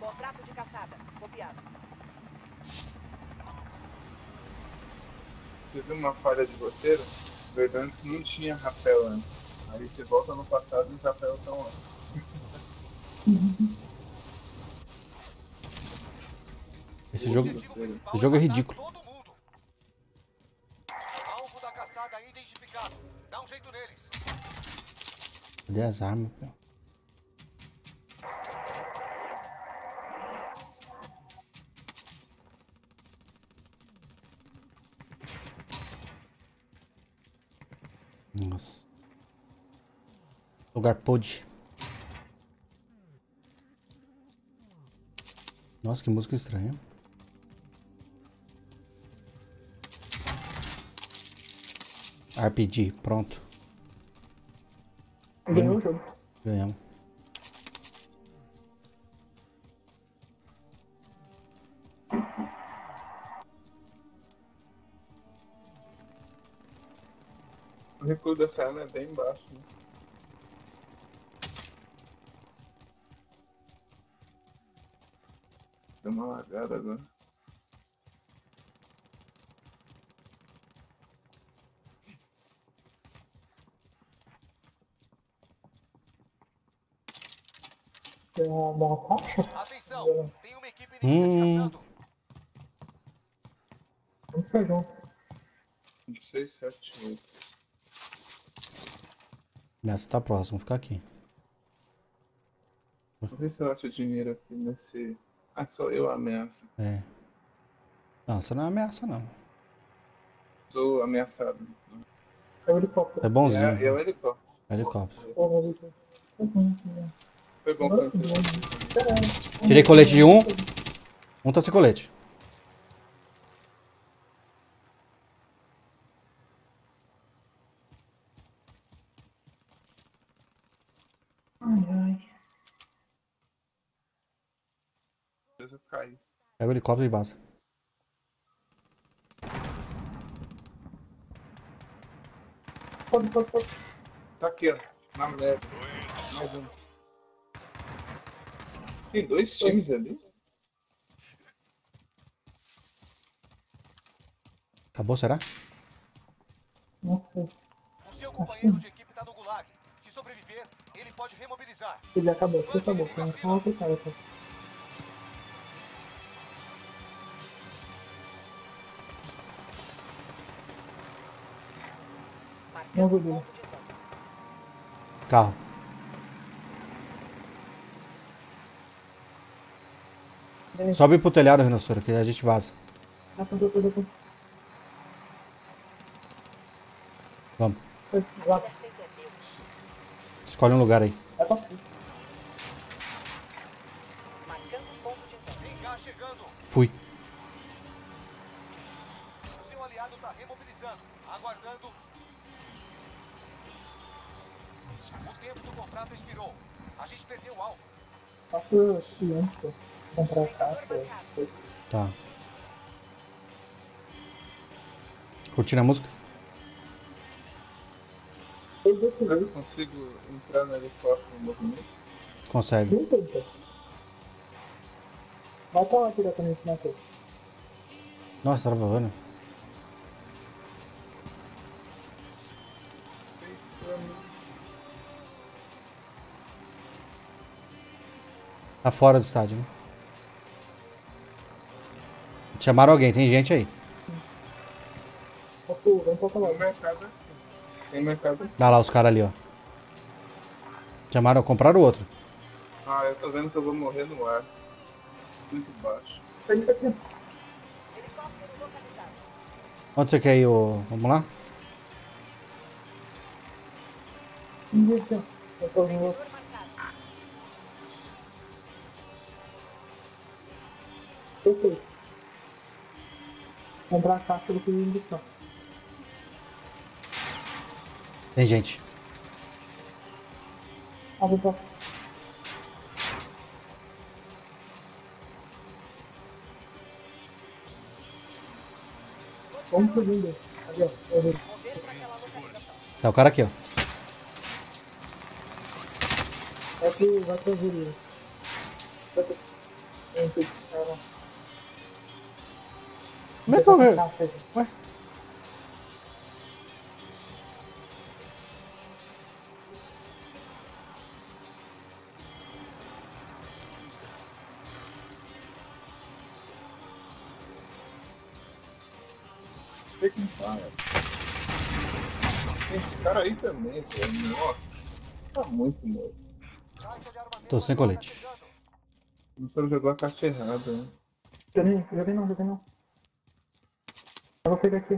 Contrato de caçada. Copiado. Teve uma falha de roteiro, Verdansk não tinha rapel antes. Aí você volta no passado e os rapéus estão lá. Esse jogo, esse jogo é matar ridículo. todo mundo. Alvo da caçada identificado. Dá um jeito neles. Cadê as armas? pô? Lugar. Nossa, que música estranha. RPG, pronto. Ganhou o jogo. Ganhamos. O recuo dessa arma é bem baixo. Né? Lagada agora. Tem uma, uma caixa. Atenção, tem uma equipe inimiga te Hum. caçando. Vamos ficar junto. 6, 7, 8. Nessa tá próximo, vou ficar aqui. Vou ver se eu acho dinheiro aqui nesse. Ah, só eu ameaço. É. Não, você não é ameaça, não. Sou ameaçado. É o helicóptero. É bonzinho. É, é o helicóptero. Helicóptero. Isso- Uhum, uhum. Foi bom pra. Tirei colete de um. Um tá sem colete. Pega o helicóptero e vaza. Pode, pode, pode. Tá aqui, ó. Na neve. Mais um. Tem dois times ali? Acabou, será? Nossa, O seu companheiro de equipe tá no gulag. Se sobreviver, ele pode remobilizar. ele acabou, acabou. Picada, pô. Não vou dele. Carro. Sobe pro telhado, Rinossoro, que a gente vaza. Tá, tá, tá, tá. Vamos. Foi, Escolhe um lugar aí. vai pra frente. Fui. O seu aliado tá remobilizando. Aguardando. Tempo do contrato expirou. A gente perdeu o alvo. Faço ciência. Comprar a caixa. Tá. Curtindo a música? Eu consigo entrar no helicóptero no movimento? Consegue. Vai pra lá diretamente, Matheus. Nossa, tá voando. Tá fora do estádio, né? Chamaram alguém, tem gente aí. Vem pra lá. Tem mercado aqui. Tem mercado aqui. Dá lá os caras ali, ó. Chamaram, compraram outro. Ah, eu tô vendo que eu vou morrer no ar. Muito baixo. Onde você quer ir, ô? Vamos lá? Eu tô vendo. Perfeito. Comprar a caixa do que indicar. Tem gente. Ah, vem pra cá. Vamos ó. Eu vi. Mover para aquela localização. Tá o cara aqui, ó. Vai pro, vai pro. Vai pro-. Como é que eu. Ué? Vê quem fala. Tem esse cara aí também, velho. Nossa. Tá muito morto. Tô sem colete. Começaram a jogar a caixa errada, né? Joguei não, joguei não. Eu vou pegar aqui.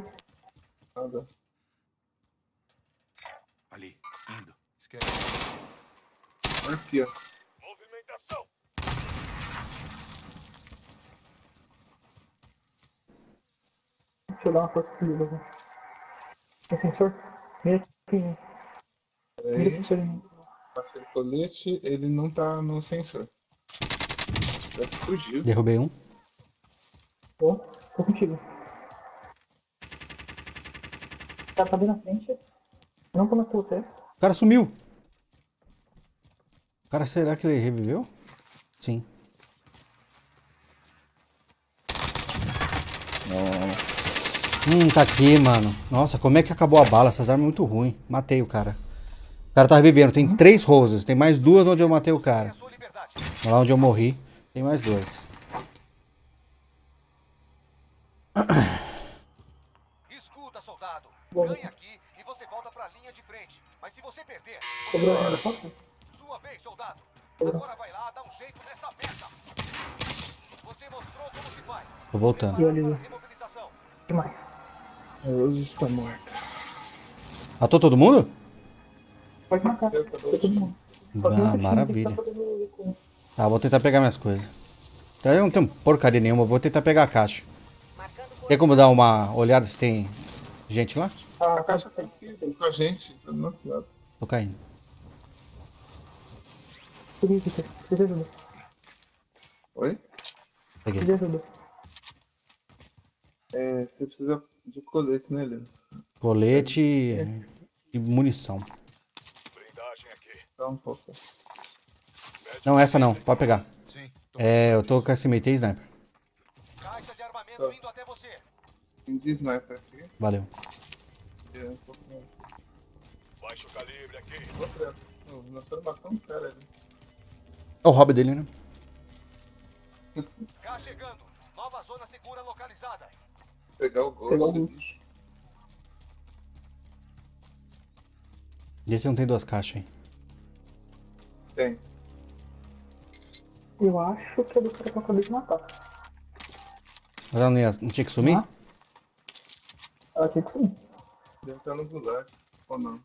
Nada. Ali, indo. Esquece. Aqui, ó. Movimentação. Deixa eu dar uma força pro Lula. Tem sensor? Mira aqui. Peraí. esse sensor em. Passei o colete, ele não tá no sensor. Já fugiu. Derrubei um. Tô, tô contigo. O cara tá bem na frente. Não tô mais com você. O cara sumiu. O cara, será que ele reviveu? Sim. Hum, tá aqui, mano. Nossa, como é que acabou a bala? Essas armas muito ruim. Matei o cara. O cara tá revivendo. Tem três roses. Tem mais duas onde eu matei o cara. Lá onde eu morri. Tem mais duas. Tô voltando. E ali, Para a remobilização. demais. Rose está morta. Matou todo mundo? Pode Foi todo mundo. Ah, maravilha. tá? Tá, vou tentar pegar minhas coisas. Então, Eu não tenho porcaria nenhuma. Vou tentar pegar a caixa. Tem como dar uma olhada se tem gente lá? A caixa tá aqui, tá com a gente, tá do nosso lado. Tô caindo. Peguei. Oi? Ajuda. É, você precisa de colete, né, Leandro? Colete e munição. Dá um pouco. Não, essa não. Pode pegar. Sim. É, eu tô com SMT e sniper. Caixa de armamento Tá. indo até você. Tem de sniper aqui. Valeu. É, um pouco mais. Baixa o calibre aqui. Outra. Nós estamos matando um cara ali. É o hobby dele, né? Cá chegando. Nova zona segura localizada. Pegar o gol. Pegar o gol. Vê se não tem duas caixas aí. Tem. Eu acho que é do cara que eu acabei de matar. Mas ela não, ia- não tinha que sumir? Ah. Ela tinha que sumir. Deve estar no gulag. Ou não.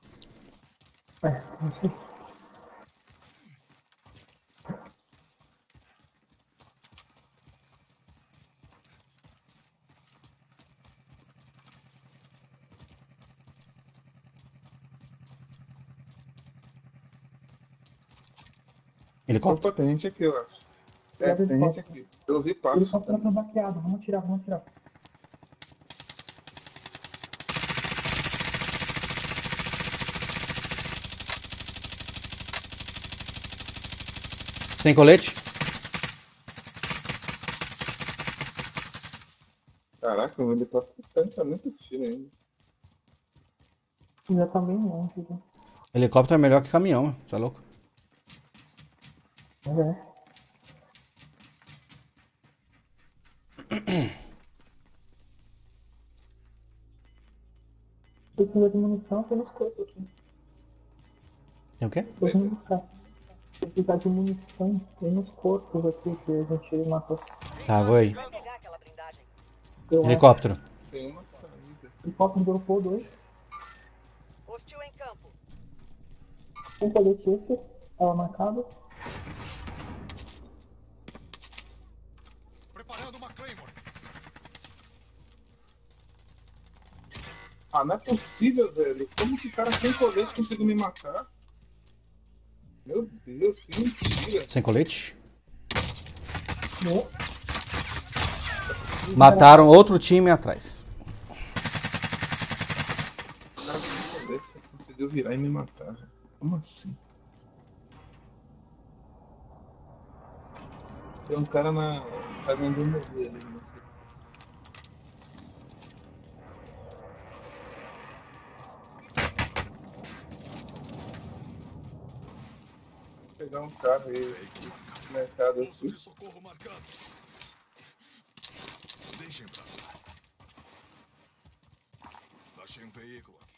É, não sei. Helicóptero? Opa, tem gente aqui, eu acho. É, tem gente aqui. Eu ouvi Ele passos. só tá baqueado. Vamos atirar, vamos atirar. Sem colete? Caraca, o helicóptero tá muito tiro ainda. Já tá bem longe. né? Helicóptero é melhor que caminhão, é louco? É. Precisa de munição, tem nos corpos aqui. Tem o quê? Tô indo buscar. Precisa de munição, tem nos corpos aqui que a gente matou. Tá, vou aí. Eu. Helicóptero. Tem uma saída. Helicóptero dropou dois. Hostil em campo. Um colete esse, tava marcado. Ah, não é possível, velho. Como que o cara sem colete conseguiu me matar? Meu Deus, que mentira. Sem colete. Né? Mataram outro time atrás. Cara sem colete você conseguiu virar e me matar. Como assim? Tem um cara na. fazendo um ali. não sei. Vou pegar um carro aí mercado aqui. de socorro marcado. Deixem pra lá. Achei um veículo aqui.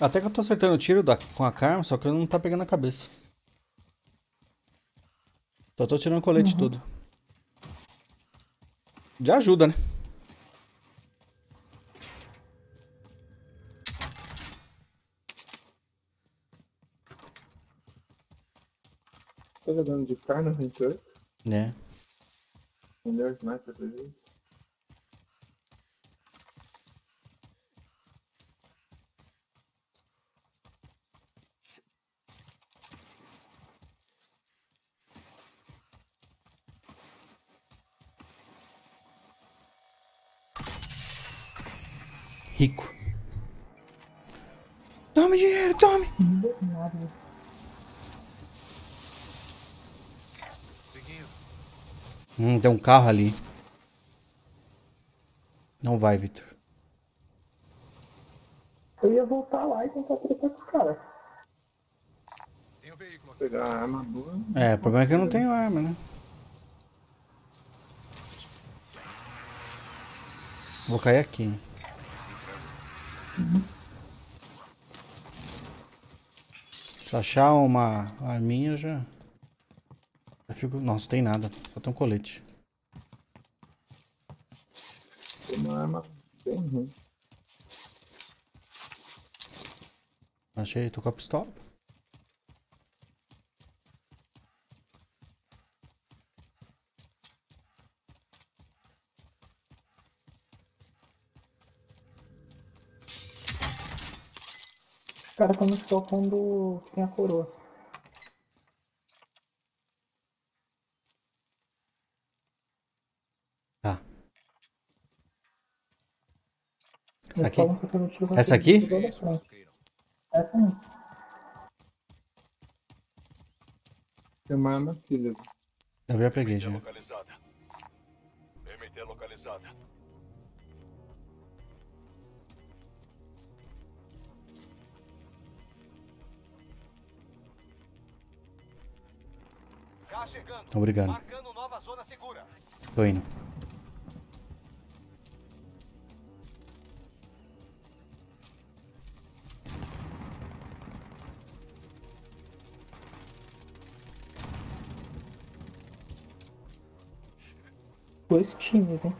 Até que eu tô acertando o tiro da, com a Karma, só que não tá pegando a cabeça. Só tô tirando o colete tudo. Já ajuda, né? Tá jogando de carne, Hunter? É. Melhor sniper pra gente. Rico. Tome dinheiro, tome! Não deu nada. Seguindo. Hum, tem um carro ali. Não vai, Victor. Eu ia voltar lá e tentar tretar com o cara. Tem um veículo aqui. Pegar a arma boa. É, o problema é que eu não tenho arma, né? Vou cair aqui. Se achar uma arminha, eu já. Fico. Nossa, tem nada. Só tem um colete. Tem uma arma bem ruim. Achei, tô com a pistola. Caras estão me soltando tem a coroa. Essa aqui? Essa aqui? Essa não. Tem uma arma aqui, Leo. Eu já peguei já. MT localizada. Cá chegando. Obrigado. Marcando nova zona segura. Tô indo. Dois times, hein?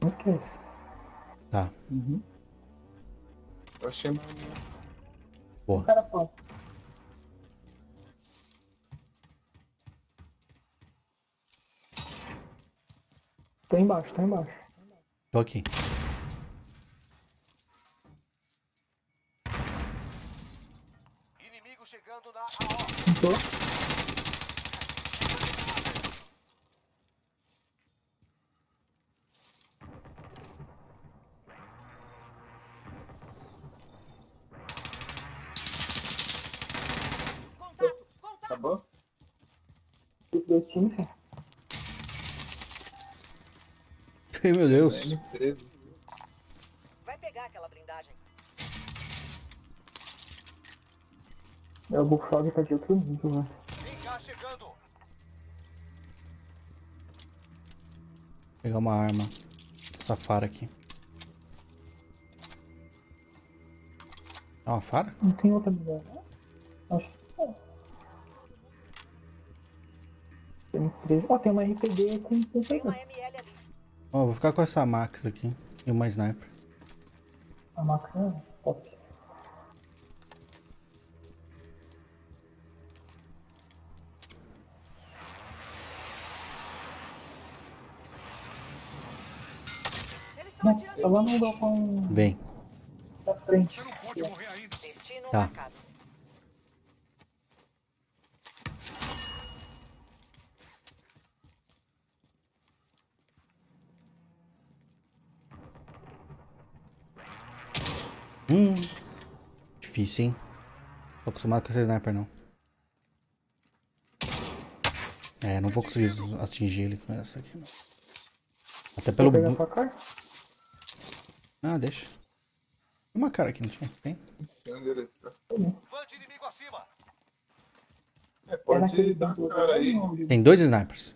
Não esquece. Tá. Uhum. Eu achei. O Boa. cara fala. Tô embaixo, tô embaixo. Tô aqui. Inimigo chegando na AO. Tô. Acabou? Os dois times, sim. Ai, Meu Deus. M13. Vai pegar aquela blindagem. É, o Bullfrog tá de outro nível, né? Vem cá chegando. Vou pegar uma arma. Essa fara aqui. É uma fara? Não tem outra mulher, né? Acho que três. Ó, tem uma RPG com. ML ali. Ó, vou ficar com essa Max aqui. E uma sniper. A máquina é top. Eles estão Não, atirando ela não dá com Vem. da frente. Você não pode morrer ainda. Destino Tá. Hum. Difícil, hein? Tô acostumado com esse sniper, não. É, não vou conseguir atingir ele com essa aqui, não. Até pelo... Vou pegar cara? Ah, deixa. Tem uma cara aqui, não tinha? Tem? Tá- Van de inimigo acima. É, pode dar do- cara aí. Tem dois snipers.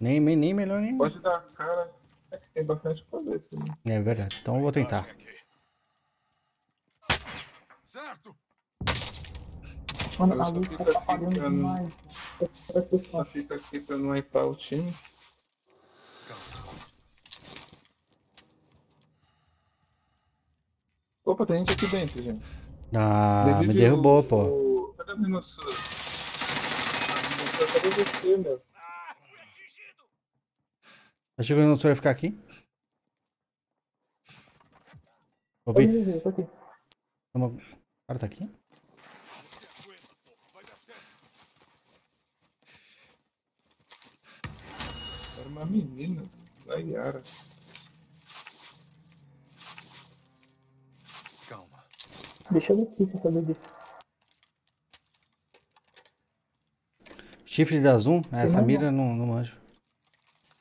Nem, nem, nem melhor, nem... Pode dar cara. É que tem bastante cabeça. Né? É verdade. Então eu vou tentar. Certo. Mano, Eu a luz tá apagando ficando- demais. Atenção. Só fica aqui pra não hypar o time. Opa, tem gente aqui dentro, gente. Ah, me Revive derrubou, o- pô. Cadê o Rinossoro? Ah, Cadê você, meu? Achei que o Rinossoro ia ficar aqui. Tô Ouvi. me cara tá aqui? Era uma menina. Da Yara. Calma. Deixa eu aqui pra saber disso. Chifre da Zoom? É, essa mira não, não manjo.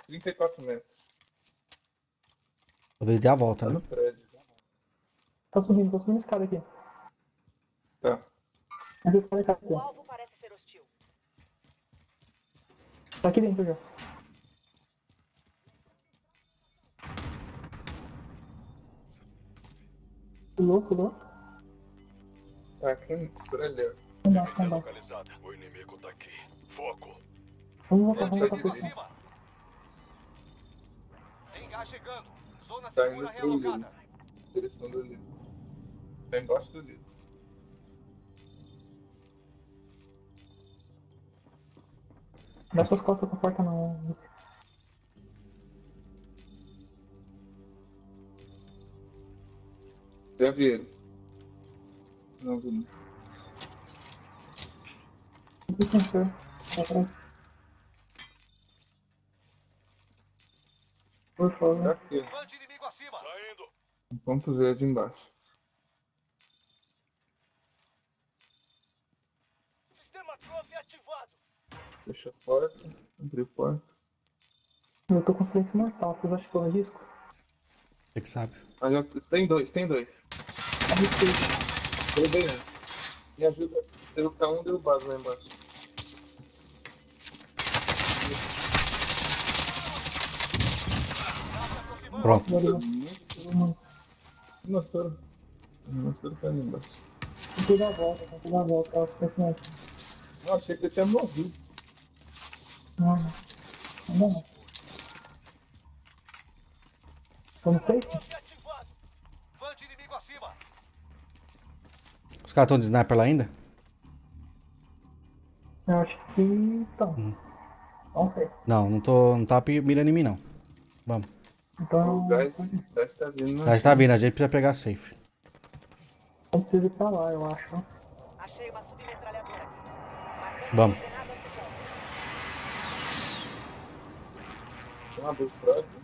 34 metros. Talvez dê a volta, Tá né? no prédio. Tá subindo, tô subindo escada aqui. Tá. Aqui, O alvo parece ser hostil. Tá aqui dentro já. Pulou, pulou. Tá aqui por ali, ó. Não dá, não dá. Localizada. O inimigo tá aqui. Foco. Vamos voltar, vamos voltar cima. Tem gás chegando. Zona Tá segura realocada. Direção do livro. Tá embaixo do livro. Dá suas costas pra porta não. Já vi ele. Não vi. não. Não tem sensor. Tá atrás. Por Tá favor. aqui, acima. Um ponto zero de embaixo. Sistema ativado. Fecha a porta. Abriu a porta. Eu tô com silêncio mortal, vocês acham que eu arrisco? Você que sabe. Ah, já... Tem dois, tem dois. Arrisquei. Derrubei um. Me ajuda. Derrubar um derrubado lá embaixo. Pronto. Rinossoro. Rinossoro tá ali embaixo. Tem que dar a volta, tem que dar a volta. Pensando. Não, achei que eu tinha morrido. Não, não. Não. Vamos safe? Os caras estão de sniper lá ainda? Eu acho que estão. Vamos safe. Não, não tô. Não tá mirando em mim, não. Vamos. Então, O gás, gás tá vindo. Já está vindo, a gente precisa pegar safe. não precisa ir pra lá, eu acho. Achei uma submetralhadora aqui. Marcando Vamos. Uma do próximo.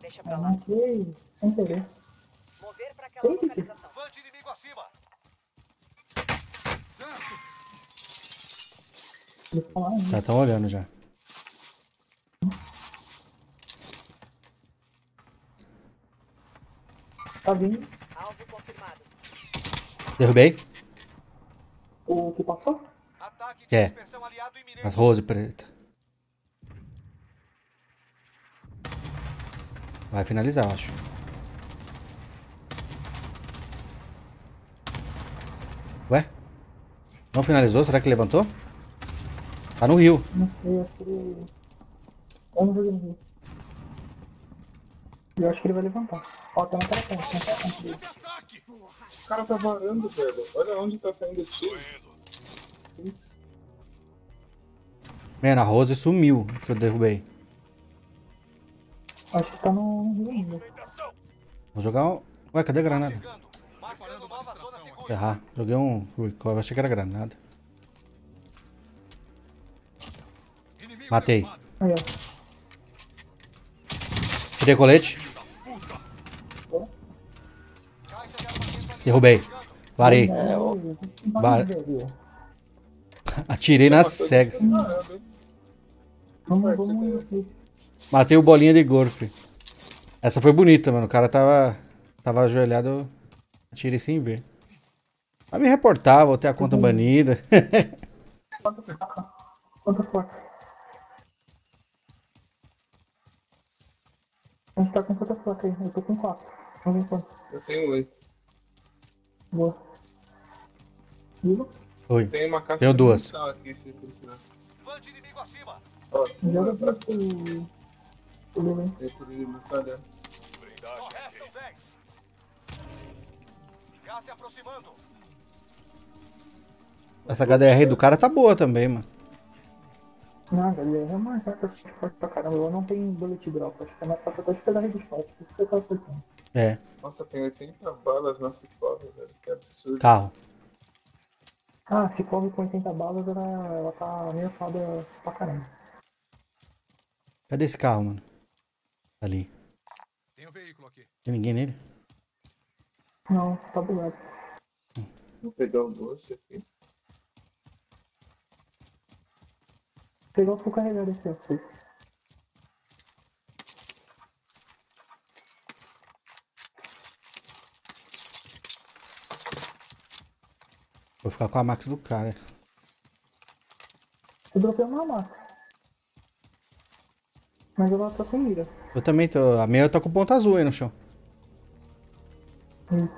Deixa pra lá. não sei, sem querer. Mover pra aquela Eita. localização. Van de inimigo acima. Ainda. Já estão olhando já. Tá vindo. Alvo confirmado. Derrubei. O que passou? Ataque de É. dispersão aliado iminente. As rose preta. Vai finalizar, eu acho. Ué? Não finalizou? Será que levantou? Tá no rio. Não sei, acho que ele. Eu não joguei no rio. Eu acho que ele vai levantar. Ó, tá na cara tá. Ataque. O cara tá varando, velho. Olha onde tá saindo o tiro. Isso. Mano, a Rose sumiu que eu derrubei. Acho que tá no ainda. Vou jogar um. Ué, cadê a granada? Errar. Joguei um recoil, achei que era granada. Matei. Aí, ó. Tirei colete. Derrubei. Varei. É. Vamos, Atirei nas cegas. Hein? vamos, vamos. Matei o bolinha de golfe. Essa foi bonita, mano. O cara tava, tava ajoelhado, eu atirei sem ver. Vai me reportar, vou ter a conta banida. Quantas placas? A gente tá com quantas placas aí? Eu tô com quatro. Ver quantas. Eu tenho oito. Boa. Viu? Oi. Tem uma caixa Tenho duas. aqui, se precisar. Fã de inimigo acima. Ó, Joga pra pra o. O Lulu. esse de metralhadora. Só restam 10. Gás se aproximando. Essa HDR do cara tá boa também, mano. Nada, ele é uma carta forte pra caramba. Ela não tem bullet drop. Acho que é mais fácil até de pegar red shot. Isso que eu tava pensando. É, Nossa, tem 80 balas na Ciclove, velho. Que absurdo. carro. Ah, se come com 80 balas, ela, ela tá meio foda pra caramba. Cadê esse carro, mano? Ali. Tem um veículo aqui. Tem ninguém nele? Não, tá bugado. Vou pegar o doce aqui. Pegou o full carregado ó. Fui. Vou ficar com a max do cara. Eu dropei uma massa. Mas ela tá sem mira. Eu também tô. A minha tá com ponto azul aí no chão. Hum.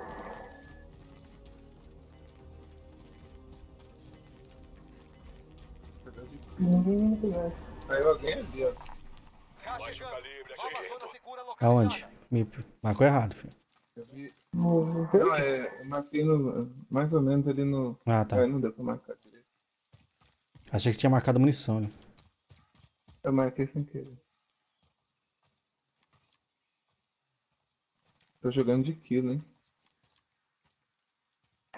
Ninguém me. Saiu alguém ali, ó. Aonde? Me marcou errado, filho. Eu vi. Não, é. Eu marquei no. Mais ou menos ali no. Ah, tá. É, não deu pra marcar direito. Achei que você tinha marcado munição, né? Eu marquei sem querer. Tô jogando de quilo, hein?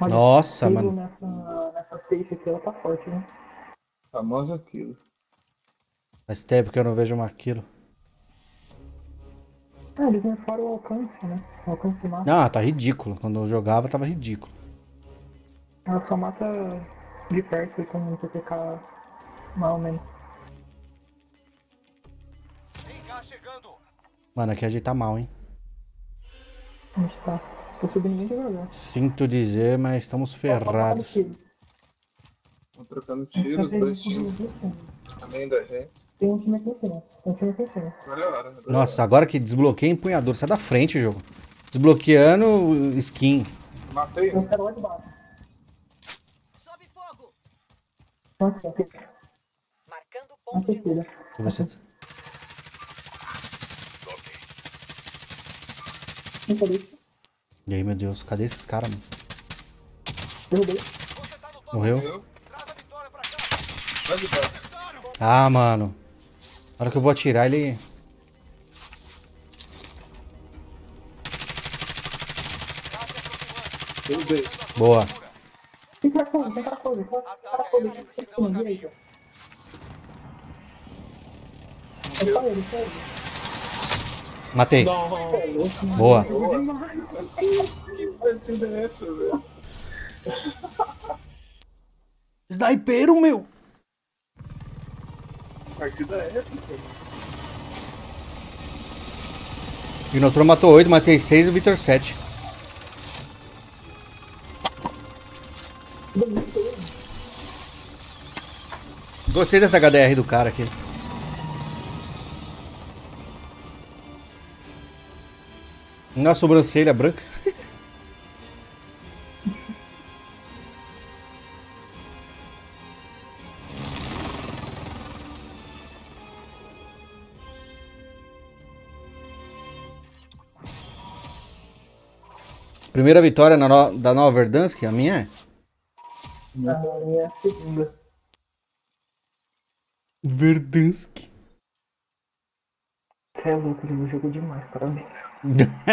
Olha, Nossa, quilo mano. Nessa, nessa safe aqui, ela tá forte, né? Famosa quilo. Faz tempo que eu não vejo um Maquilo. Ah, eles nerfaram o alcance, né? O alcance mata. Não, tá ridículo. Quando eu jogava, tava ridículo. Ela só mata de perto e com um PPK mal menos. Gás chegando. Mano, aqui a gente tá mal, hein? A gente tá. Tô subindo bem devagar. Sinto dizer, mas estamos ferrados. Estão trocando tiros, dois times além da gente. Tem um time aqui em cima. Tem um time aqui em cima. Olha a hora. olha a Nossa, agora que desbloqueia empunhador. Sai da frente, jogo. Desbloqueando skin. Matei Tem um cara lá de baixo. Sobe fogo! Nossa. Marcando ponto de terceira. Deixa eu ver se- Cadê? E aí, meu Deus, cadê esses caras, mano? Derrubei. Morreu? Ah, mano. Na hora que eu vou atirar, ele. Derrubei. Boa. Tem cara fogo, tem cara fogo. Tem cara fogo. Tem cara fogo. Direita. É só ele, só ele. Matei. Nossa, Boa. Que partida é essa, velho? Snipeiro, meu! Que partida é? O Dinossauro matou 8, matei 6 e o Victor 7. Gostei dessa HDR do cara aqui. Uma sobrancelha branca. Primeira vitória na no- da Nova Verdansk, a minha é? A minha segunda. Verdansk. Você é louco, ele jogou demais, parabéns.